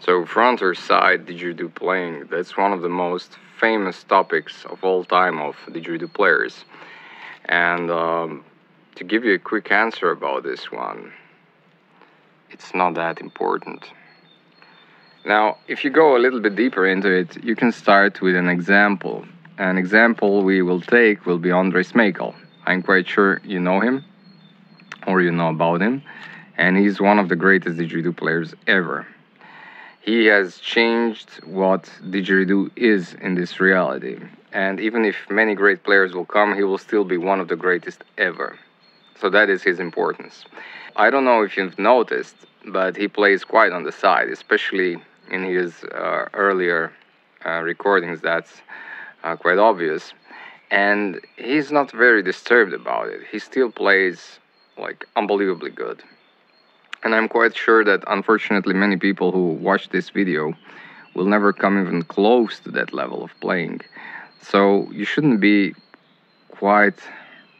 So front or side didgeridoo playing, that's one of the most famous topics of all time of didgeridoo players. And um, to give you a quick answer about this one, it's not that important. Now, if you go a little bit deeper into it, you can start with an example. An example we will take will be Andrei Smeykal. I'm quite sure you know him or you know about him, and he's one of the greatest didgeridoo players ever. He has changed what didgeridoo is in this reality, and even if many great players will come, he will still be one of the greatest ever. So that is his importance. I don't know if you've noticed, but he plays quite on the side, especially in his uh, earlier uh, recordings. That's uh, quite obvious. And he's not very disturbed about it. He still plays like unbelievably good. And I'm quite sure that unfortunately many people who watch this video will never come even close to that level of playing. So you shouldn't be quite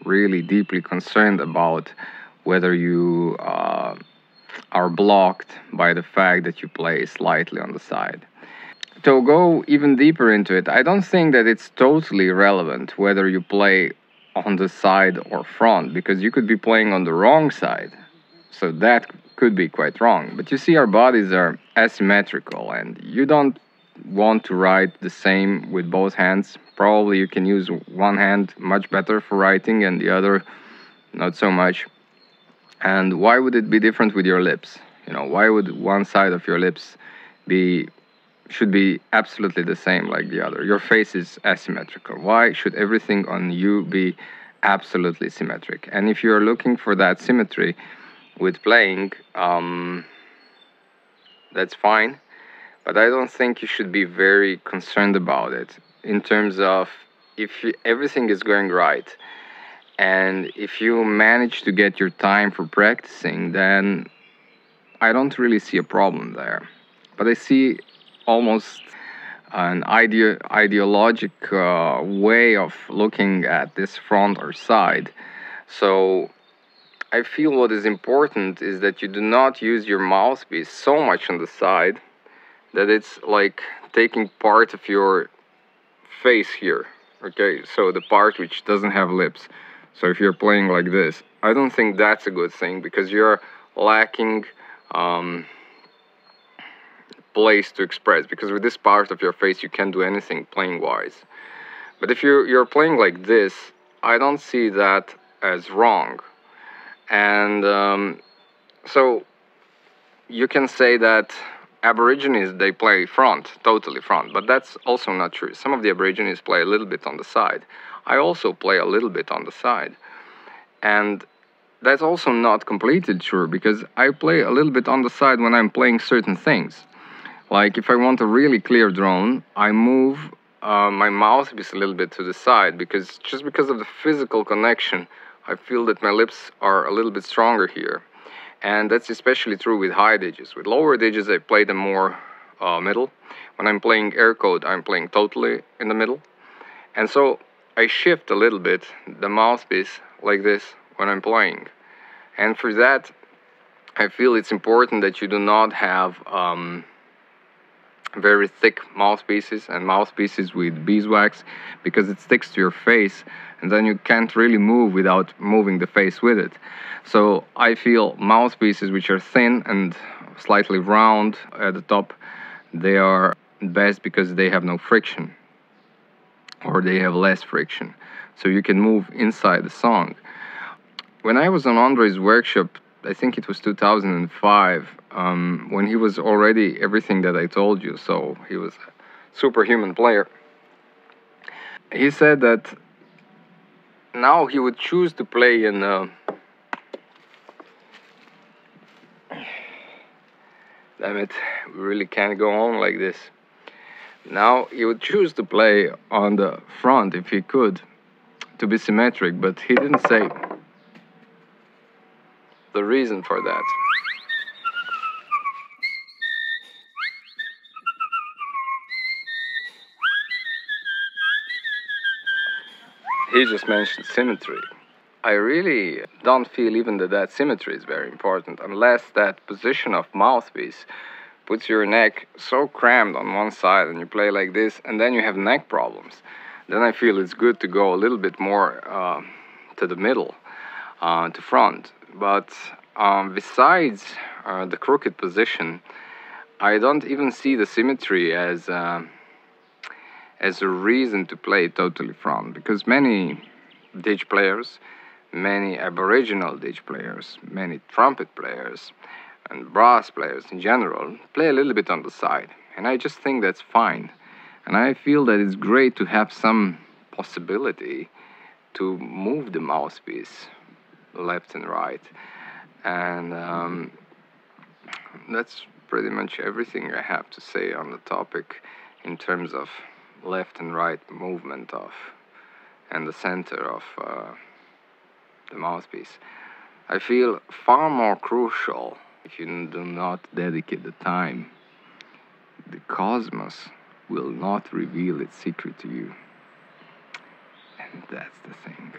really deeply concerned about whether you uh, are blocked by the fact that you play slightly on the side. To go even deeper into it, I don't think that it's totally relevant whether you play on the side or front because you could be playing on the wrong side. So that could be quite wrong. But you see, our bodies are asymmetrical and you don't want to write the same with both hands. Probably you can use one hand much better for writing and the other not so much. And why would it be different with your lips? You know, why would one side of your lips be should be absolutely the same like the other? Your face is asymmetrical. Why should everything on you be absolutely symmetric? And if you're looking for that symmetry with playing, um, that's fine. But I don't think you should be very concerned about it in terms of if you, everything is going right and if you manage to get your time for practicing, then I don't really see a problem there. But I see almost an idea, ideologic uh, way of looking at this front or side. So I feel what is important is that you do not use your mouthpiece so much on the side that it's like taking part of your face here. Okay, so the part which doesn't have lips. So if you're playing like this, I don't think that's a good thing because you're lacking um, place to express. Because with this part of your face, you can't do anything playing wise. But if you're you're playing like this, I don't see that as wrong. And um, so you can say that Aborigines they play front, totally front, but that's also not true. Some of the Aborigines play a little bit on the side. I also play a little bit on the side. And that's also not completely true because I play a little bit on the side when I'm playing certain things. Like if I want a really clear drone, I move uh, my mouthpiece a little bit to the side because just because of the physical connection, I feel that my lips are a little bit stronger here. And that's especially true with high digits. With lower digits, I play them more uh, middle. When I'm playing air code, I'm playing totally in the middle. And so I shift a little bit the mouthpiece like this when I'm playing. And for that, I feel it's important that you do not have um, very thick mouthpieces and mouthpieces with beeswax because it sticks to your face and then you can't really move without moving the face with it. So I feel mouthpieces which are thin and slightly round at the top, they are best because they have no friction or they have less friction. So you can move inside the song. When I was on Andre's workshop, I think it was 2005, um, when he was already everything that I told you, so he was a superhuman player. He said that now he would choose to play in. Uh, damn it, we really can't go on like this. Now he would choose to play on the front if he could to be symmetric, but he didn't say the reason for that. He just mentioned symmetry. I really don't feel even that that symmetry is very important unless that position of mouthpiece puts your neck so cramped on one side and you play like this and then you have neck problems then i feel it's good to go a little bit more uh, to the middle uh, to front but um, besides uh, the crooked position i don't even see the symmetry as uh, as a reason to play totally front because many didge players many aboriginal didge players many trumpet players and brass players in general play a little bit on the side. And I just think that's fine. And I feel that it's great to have some possibility to move the mouthpiece left and right. And um, that's pretty much everything I have to say on the topic in terms of left and right movement of and the center of uh, the mouthpiece. I feel far more crucial if you do not dedicate the time, the cosmos will not reveal its secret to you. And that's the thing.